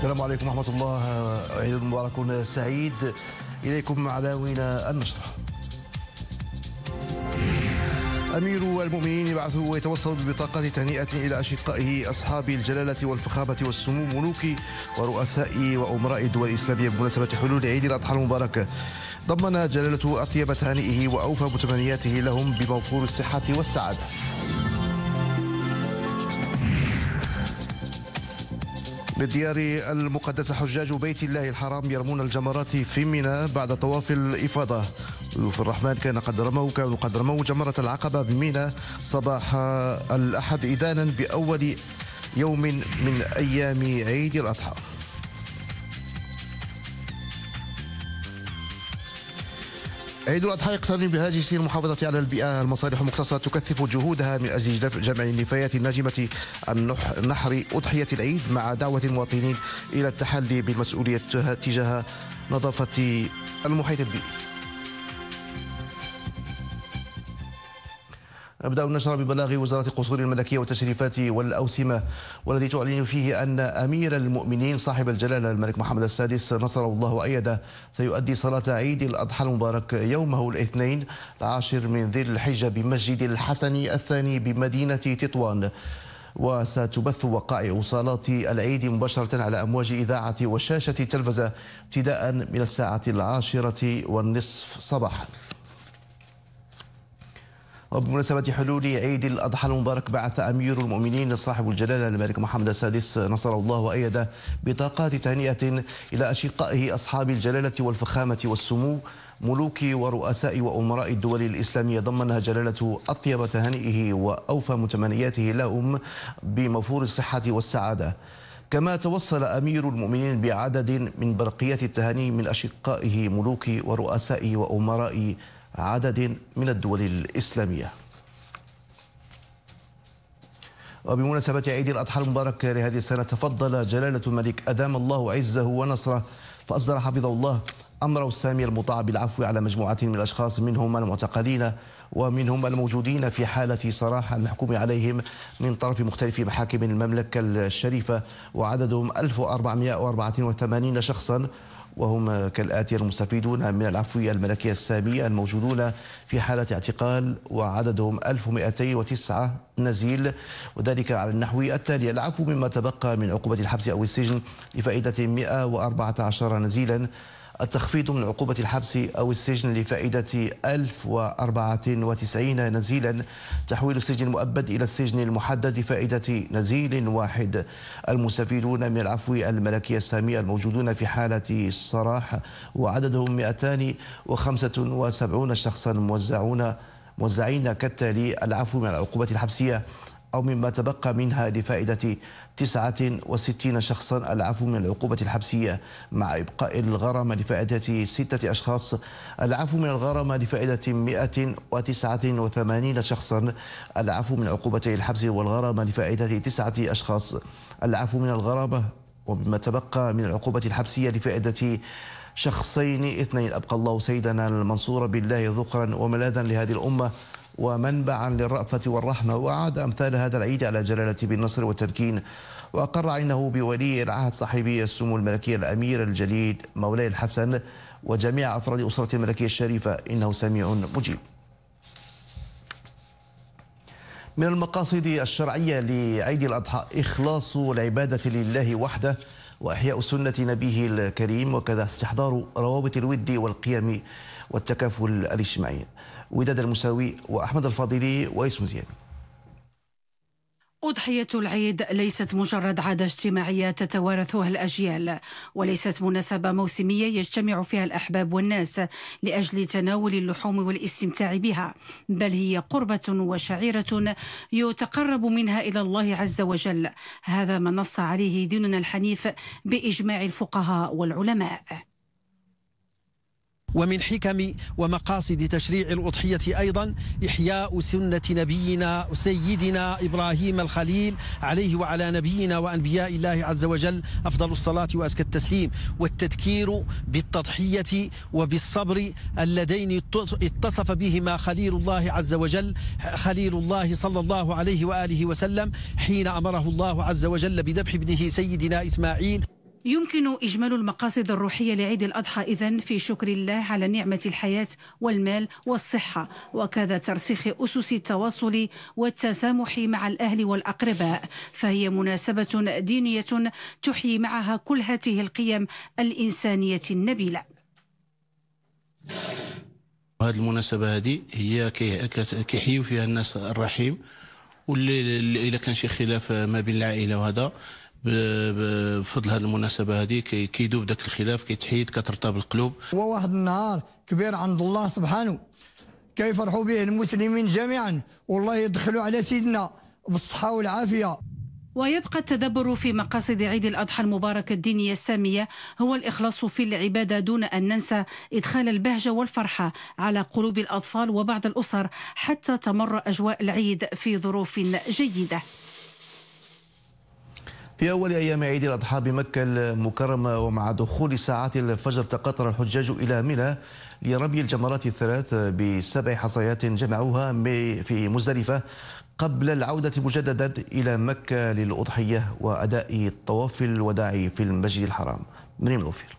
السلام عليكم ورحمة الله. عيد مبارك سعيد. إليكم عناوين النشرة. أمير المؤمنين يبعث ويتوصل ببطاقة تهنئة إلى أشقائه أصحاب الجلالة والفخامة والسمو ملوك ورؤساء وأمراء الدول الإسلامية بمناسبة حلول عيد الأضحى المبارك. ضمن جلالته أطيب تهانئه وأوفى متمنياته لهم بموفور الصحة والسعادة. بالديار المقدسة حجاج بيت الله الحرام يرمون الجمرات في منى بعد طواف الإفاضة. ضيوف الرحمن كان قد رموا كانوا قد رموا جمرة العقبة بمنى صباح الأحد إذانا بأول يوم من أيام عيد الأضحى. عيد الأضحى يقترن بهاجس المحافظة على البيئة المصالح المختصة تكثف جهودها من أجل جمع النفايات الناجمة عن نحر أضحية العيد مع دعوة المواطنين إلى التحلي بالمسؤولية تجاه نظافة المحيط البيئي. نبدأ النشر ببلاغ وزارة القصور الملكية والتشريفات والأوسمة والذي تعلن فيه أن أمير المؤمنين صاحب الجلالة الملك محمد السادس نصره الله وأيده سيؤدي صلاة عيد الأضحى المبارك يومه الاثنين العاشر من ذي الحجة بمسجد الحسن الثاني بمدينة تطوان. وستبث وقائع صلاة العيد مباشرة على أمواج إذاعة وشاشة التلفزة ابتداء من الساعة العاشرة والنصف صباحاً. وبمناسبة حلول عيد الأضحى المبارك بعث أمير المؤمنين صاحب الجلالة الملك محمد السادس نصر الله وأيده بطاقات تهنئة إلى أشقائه أصحاب الجلالة والفخامة والسمو ملوك ورؤساء وأمراء الدول الإسلامية. ضمنها جلالة أطيب تهانئه وأوفى متمنياته لهم بموفور الصحة والسعادة. كما توصل أمير المؤمنين بعدد من برقيات التهاني من أشقائه ملوك ورؤساء وأمراء عدد من الدول الإسلامية. وبمناسبة عيد الأضحى المبارك لهذه السنة تفضل جلالة الملك أدام الله عزه ونصره فأصدر حفظه الله أمره السامي المطاع بالعفو على مجموعة من الأشخاص منهم المعتقلين ومنهم الموجودين في حالة صراحة المحكوم عليهم من طرف مختلف محاكم المملكة الشريفة وعددهم 1484 شخصا. وهم كالآتي المستفيدون من العفو الملكية السامية الموجودون في حالة اعتقال وعددهم 1209 نزيل وذلك على النحو التالي العفو مما تبقى من عقوبة الحبس أو السجن لفائدة 114 نزيلا. التخفيض من عقوبة الحبس أو السجن لفائدة 1094 نزيلا. تحويل السجن المؤبد إلى السجن المحدد فائدة نزيل واحد. المستفيدون من العفو الملكي السامي الموجودون في حالة الصراح وعددهم 275 شخصا موزعون موزعين كالتالي. العفو من العقوبة الحبسية أو مما تبقى منها لفائدة 69 شخصا العفو من العقوبة الحبسية مع إبقاء الغرامة لفائدة ستة أشخاص. العفو من الغرامة لفائدة 189 شخصا العفو من عقوبتي الحبس والغرامة لفائدة تسعة أشخاص. العفو من الغرامة ومما تبقى من العقوبة الحبسية لفائدة شخصين اثنين. أبقى الله سيدنا المنصور بالله ذكرا وملاذا لهذه الأمة. ومنبعا للرأفة والرحمة وعاد أمثال هذا العيد على جلالة بالنصر والتمكين. وأقر عينه بولي العهد صاحبي السمو الملكي الأمير الجليل مولاي الحسن وجميع أفراد أسرة الملكية الشريفة إنه سميع مجيب. من المقاصد الشرعية لعيد الأضحى إخلاص العبادة لله وحده وإحياء سنة نبيه الكريم وكذا استحضار روابط الود والقيم والتكافل الاجتماعي. وداد المساوي وأحمد الفاضلي ويسم زياد. أضحية العيد ليست مجرد عادة اجتماعية تتوارثها الأجيال وليست مناسبة موسمية يجتمع فيها الأحباب والناس لأجل تناول اللحوم والاستمتاع بها بل هي قربة وشعيرة يتقرب منها إلى الله عز وجل. هذا ما نص عليه ديننا الحنيف بإجماع الفقهاء والعلماء. ومن حكم ومقاصد تشريع الأضحية أيضا إحياء سنة نبينا سيدنا إبراهيم الخليل عليه وعلى نبينا وأنبياء الله عز وجل أفضل الصلاة وأزكى التسليم والتذكير بالتضحية وبالصبر اللذين اتصف بهما خليل الله عز وجل خليل الله صلى الله عليه وآله وسلم حين أمره الله عز وجل بذبح ابنه سيدنا إسماعيل يمكن إجمال المقاصد الروحية لعيد الأضحى. إذن في شكر الله على نعمة الحياة والمال والصحة. وكذا ترسيخ أسس التواصل والتسامح مع الأهل والأقرباء. فهي مناسبة دينية تحيي معها كل هذه القيم الإنسانية النبيلة. هذه المناسبة هذه هي كيحيوا فيها الناس الرحيم. واللي اذا كان شي خلاف ما بين العائلة وهذا بفضل هذه المناسبة هذه كيدوب ذاك الخلاف كيتحيد كترطب القلوب. هو واحد النهار كبير عند الله سبحانه. كيفرحوا به المسلمين جميعا. والله يدخلوا على سيدنا بالصحة والعافية. ويبقى التدبر في مقاصد عيد الأضحى المبارك الدينية السامية هو الإخلاص في العبادة دون أن ننسى إدخال البهجة والفرحة على قلوب الأطفال وبعض الأسر حتى تمر أجواء العيد في ظروف جيدة. في أول أيام عيد الأضحى بمكة المكرمة ومع دخول ساعات الفجر تقاطر الحجاج إلى منى لرمي الجمرات الثلاث بسبع حصيات جمعوها في مزدلفة قبل العودة مجددا إلى مكة للأضحية وأداء الطواف الوداع في المسجد الحرام. من الأوفر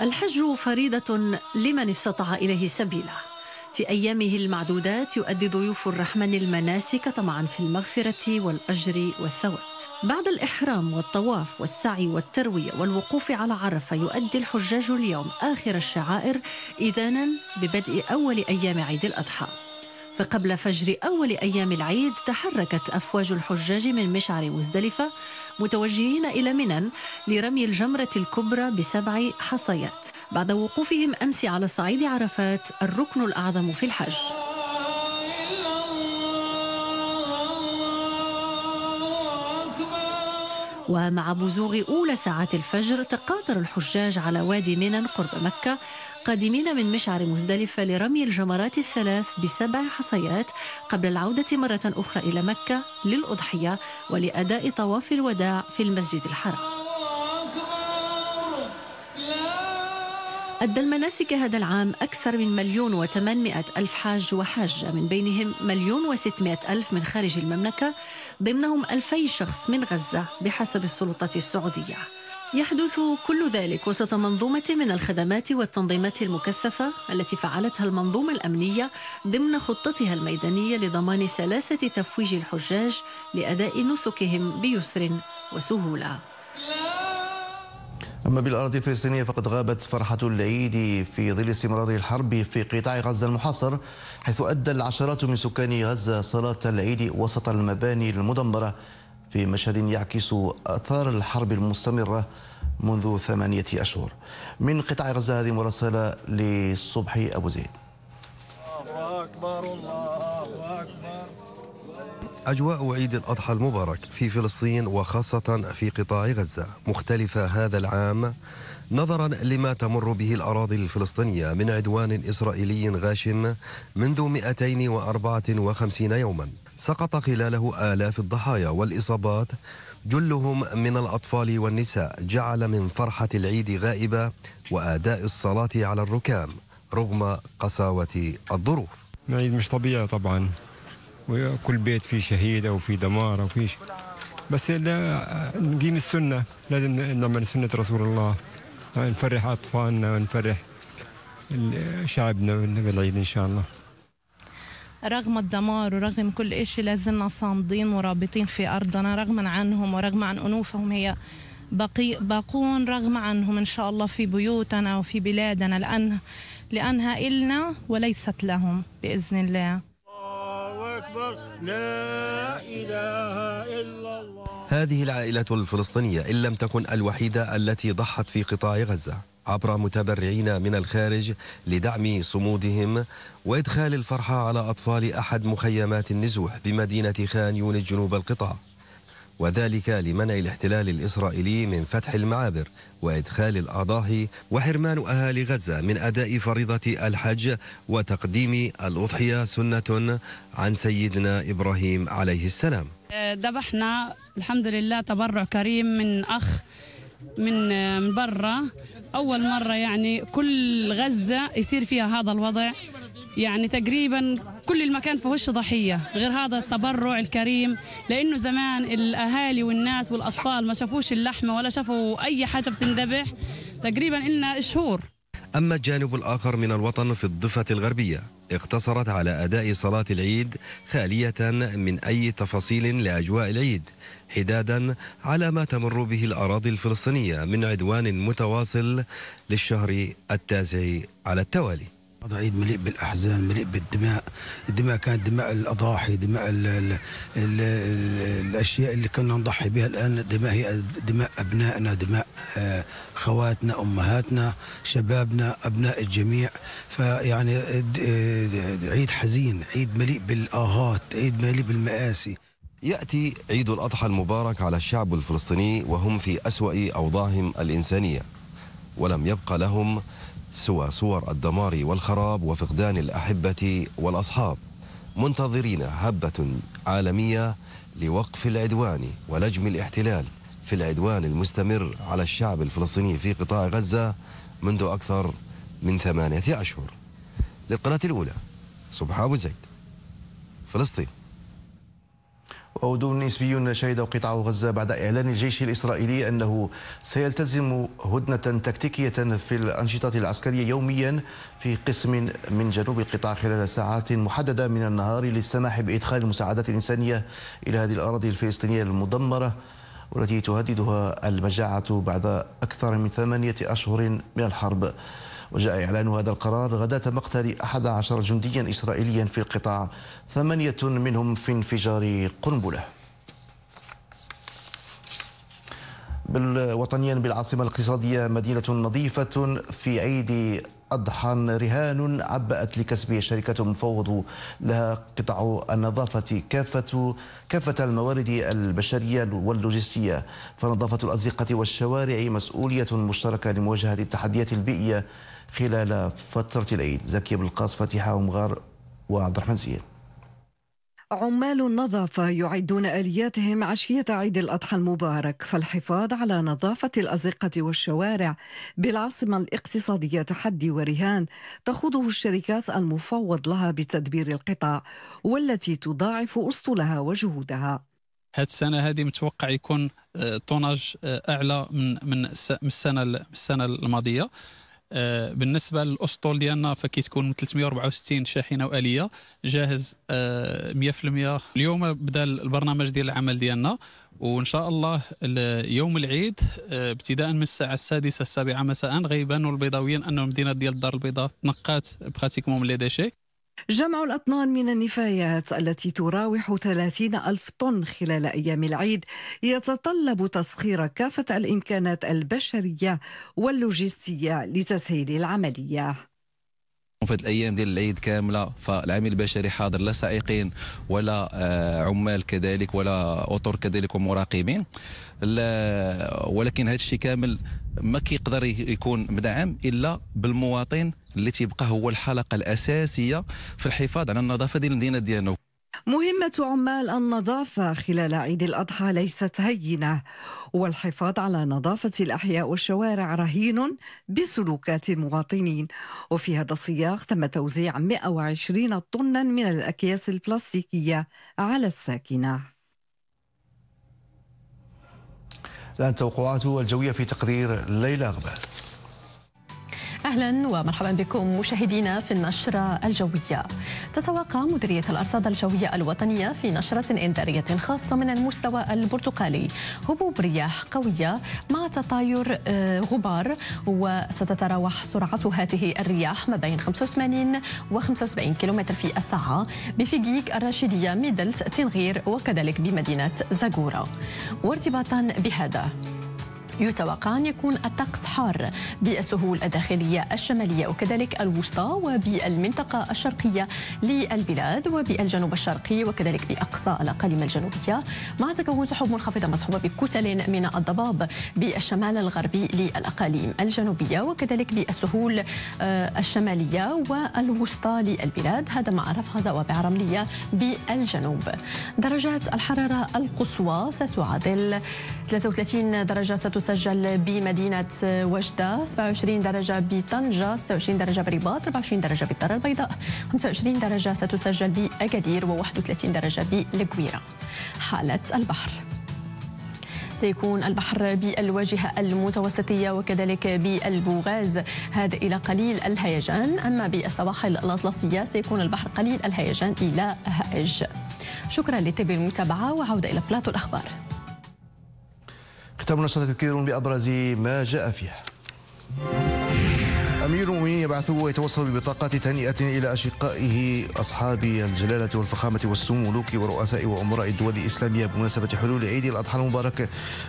الحج فريضة لمن استطاع إليه سبيلا. في أيامه المعدودات يؤدي ضيوف الرحمن المناسك طمعا في المغفرة والأجر والثواب. بعد الإحرام والطواف والسعي والتروية والوقوف على عرفة يؤدي الحجاج اليوم آخر الشعائر إذانا ببدء أول أيام عيد الأضحى. فقبل فجر أول أيام العيد تحركت أفواج الحجاج من مشعر مزدلفة متوجهين إلى منى لرمي الجمرة الكبرى بسبع حصيات. بعد وقوفهم أمس على صعيد عرفات الركن الأعظم في الحج. ومع بزوغ أولى ساعات الفجر تقاطر الحجاج على وادي منى قرب مكة قادمين من مشعر مزدلفة لرمي الجمرات الثلاث بسبع حصيات قبل العودة مرة أخرى إلى مكة للأضحية ولأداء طواف الوداع في المسجد الحرام. أدى المناسك هذا العام أكثر من مليون وثمانمائة ألف حاج وحاجة من بينهم مليون وستمائة ألف من خارج المملكة ضمنهم ألفي شخص من غزة بحسب السلطات السعودية. يحدث كل ذلك وسط منظومة من الخدمات والتنظيمات المكثفة التي فعلتها المنظومة الأمنية ضمن خطتها الميدانية لضمان سلاسة تفويج الحجاج لأداء نسكهم بيسر وسهولة. أما بالأراضي الفلسطينية فقد غابت فرحة العيد في ظل استمرار الحرب في قطاع غزة المحاصر حيث أدى العشرات من سكان غزة صلاة العيد وسط المباني المدمرة في مشهد يعكس أثار الحرب المستمرة منذ ثمانية أشهر. من قطاع غزة هذه مراسلة لصبحي أبو زيد. الله أكبر الله أكبر. أجواء عيد الأضحى المبارك في فلسطين وخاصة في قطاع غزة. مختلفة هذا العام نظرا لما تمر به الأراضي الفلسطينية من عدوان إسرائيلي غاشم منذ 254 يوما. سقط خلاله آلاف الضحايا والإصابات جلهم من الأطفال والنساء جعل من فرحة العيد غائبة وآداء الصلاة على الركام رغم قساوة الظروف. عيد مش طبيعي طبعا. وكل بيت فيه شهيد أو فيه دمار أو فيه بس نقيم السنة. لازم نعمل سنة رسول الله. نفرح أطفالنا ونفرح شعبنا بالعيد إن شاء الله. رغم الدمار ورغم كل شيء لازلنا صامدين ورابطين في أرضنا رغما عنهم ورغم عن أنوفهم. هي بقي باقون رغم عنهم إن شاء الله في بيوتنا وفي بلادنا لأن لأنها إلنا وليست لهم بإذن الله. أكبر. لا إله إلا الله. هذه العائلة الفلسطينية إن لم تكن الوحيدة التي ضحت في قطاع غزة. عبر متبرعين من الخارج لدعم صمودهم وإدخال الفرحة على أطفال أحد مخيمات النزوح بمدينة خان يونس جنوب القطاع. وذلك لمنع الاحتلال الإسرائيلي من فتح المعابر وإدخال الأضاحي وحرمان أهالي غزة من أداء فريضة الحج وتقديم الأضحية سنة عن سيدنا إبراهيم عليه السلام. ذبحنا الحمد لله تبرع كريم من أخ من من برا. أول مرة يعني كل غزة يصير فيها هذا الوضع. يعني تقريبا كل المكان فيهوش ضحية غير هذا التبرع الكريم لأنه زمان الأهالي والناس والأطفال ما شافوش اللحمة ولا شافوا أي حاجة بتندبح تقريبا لنا شهور. أما الجانب الآخر من الوطن في الضفة الغربية اقتصرت على أداء صلاة العيد خالية من أي تفاصيل لأجواء العيد حدادا على ما تمر به الأراضي الفلسطينية من عدوان متواصل للشهر التاسع على التوالي. هذا عيد مليء بالأحزان مليء بالدماء. الدماء كانت دماء الأضاحي دماء ال ال ال الأشياء اللي كنا نضحي بها الآن. دماء هي دماء أبنائنا دماء آه، خواتنا أمهاتنا شبابنا أبناء الجميع. فيعني عيد حزين عيد مليء بالآهات عيد مليء بالمآسي. يأتي عيد الأضحى المبارك على الشعب الفلسطيني وهم في أسوأ أوضاعهم الإنسانية. ولم يبقى لهم سوى صور الدمار والخراب وفقدان الأحبة والأصحاب. منتظرين هبة عالمية لوقف العدوان ولجم الاحتلال. في العدوان المستمر على الشعب الفلسطيني في قطاع غزة منذ أكثر من ثمانية أشهر للقناة الأولى صبحي أبو زيد فلسطين. وهدوء نسبي شهد قطاع غزة بعد إعلان الجيش الإسرائيلي أنه سيلتزم هدنة تكتيكية في الأنشطة العسكرية يوميا في قسم من جنوب القطاع خلال ساعات محددة من النهار للسماح بإدخال المساعدات الإنسانية إلى هذه الأراضي الفلسطينية المدمرة والتي تهددها المجاعة بعد أكثر من ثمانية أشهر من الحرب. وجاء إعلان هذا القرار غداة مقتل 11 جنديا إسرائيليا في القطاع ثمانية منهم في انفجار قنبلة. وطنيا بالعاصمة الاقتصادية مدينة نظيفة في عيد أضحى رهان عبأت لكسب شركة مفوض لها قطاع النظافة كافة كافة الموارد البشرية واللوجستية. فنظافة الأزقة والشوارع مسؤولية مشتركة لمواجهة التحديات البيئية خلال فترة العيد. زكي بالقاس فتيحة ومغار وعبد الرحمن زياد عمال النظافة يعدون آلياتهم عشية عيد الأضحى المبارك فالحفاظ على نظافة الأزقة والشوارع بالعاصمة الاقتصادية تحدي ورهان تخوضه الشركات المفوض لها بتدبير القطاع والتي تضاعف أسطولها وجهودها. هذه السنة هذه متوقع يكون آه، طوناج آه، أعلى من من السنة السنة الماضية. بالنسبة للأسطول ديالنا فكيتكون 364 شاحنة وآلية جاهز 100% آه، اليوم بدا البرنامج ديال العمل ديالنا وإن شاء الله يوم العيد آه، ابتداء من الساعة السادسة السابعة مساء غيبانوا البيضاويين انه المدينة ديال الدار البيضاء تنقات براتيكمون من لي ديشي. جمع الأطنان من النفايات التي تراوح 30 ألف طن خلال أيام العيد. يتطلب تسخير كافة الإمكانات البشرية واللوجستية لتسهيل العملية. في الأيام ديال العيد كاملة فالعامل البشري حاضر لا سائقين ولا آه، عمال كذلك ولا أطر كذلك ومراقبين. ولكن هذا الشيء كامل ما كيقدر يكون مدعم إلا بالمواطن اللي تيبقى هو الحلقة الأساسية في الحفاظ على النظافة ديال المدينة ديالنا مهمة عمال النظافة خلال عيد الأضحى ليست هينة والحفاظ على نظافة الأحياء والشوارع رهين بسلوكات المواطنين. وفي هذا السياق تم توزيع 120 طنا من الأكياس البلاستيكية على الساكنة. الآن توقعات الجوية في تقرير ليلى غبال أهلا ومرحبا بكم مشاهدينا في النشرة الجوية. تتوقع مديرية الأرصاد الجوية الوطنية في نشرة إنذارية خاصة من المستوى البرتقالي هبوب رياح قوية مع تطاير آه، غبار وستتراوح سرعة هذه الرياح ما بين 85 و 75 كم في الساعة بفيجيك الراشدية ميدلت تنغير وكذلك بمدينة زاغورا. وارتباطا بهذا يتوقع أن يكون الطقس حار بالسهول الداخلية الشمالية وكذلك الوسطى وبالمنطقة الشرقية للبلاد وبالجنوب الشرقي وكذلك بأقصى الأقاليم الجنوبية. مع تكون سحب منخفضة مصحوبة بكتل من الضباب بالشمال الغربي للأقاليم الجنوبية وكذلك بالسهول آه، الشمالية والوسطى للبلاد. هذا مع رفع زوابع رملية بالجنوب. درجات الحرارة القصوى ستعادل 33 درجة ستسجل بمدينة وجدة 27 درجة بطنجة 26 درجة برباط 24 درجة بالدار البيضاء 25 درجة ستسجل بأكادير و31 درجة بالقويرة حالة البحر. سيكون البحر بالواجهة المتوسطية وكذلك بالبوغاز. هادئ إلى قليل الهيجان. أما بالسواحل الأطلسية سيكون البحر قليل الهيجان إلى هائج. شكرا لتبي المتابعة وعودة إلى بلاطو الأخبار. ختام النشرة تذكير بأبرز ما جاء فيها. أمير المؤمنين يبعث ويتوصل ببطاقات تهنئة إلى أشقائه أصحاب الجلالة والفخامة والسمو ورؤساء وأمراء الدول الإسلامية بمناسبة حلول عيد الأضحى المبارك.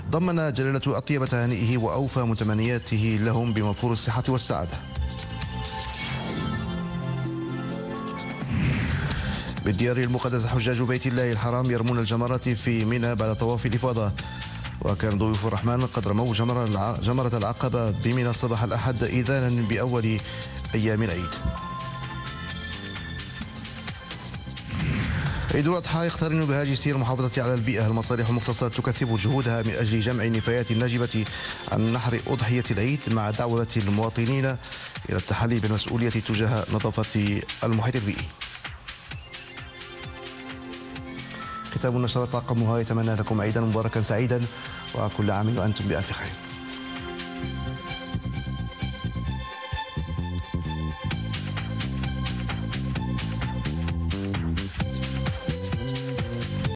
ضمن جلالة أطيب تهانئه وأوفى متمنياته لهم بمفور الصحة والسعادة. بالديار المقدسة حجاج بيت الله الحرام يرمون الجمرات في منى بعد طواف الإفاضة. وكان ضيوف الرحمن قد رموا جمرة العقبة بمنى صباح الأحد إذانا بأول أيام العيد. عيد الأضحى يقترن بهاجس سير المحافظة على البيئة. المصالح المختصة تكثف جهودها من أجل جمع النفايات الناجبة عن نحر أضحية العيد مع دعوة المواطنين إلى التحلي بالمسؤولية تجاه نظافة المحيط البيئي. ختام النشرة طاقمها يتمنى لكم عيدا مباركا سعيدا وكل عام وأنتم بألف خير.